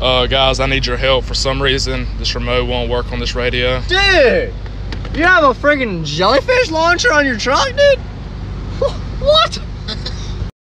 Uh, guys, I need your help. For some reason, this remote won't work on this radio. Dude, you have a freaking jellyfish launcher on your truck, dude?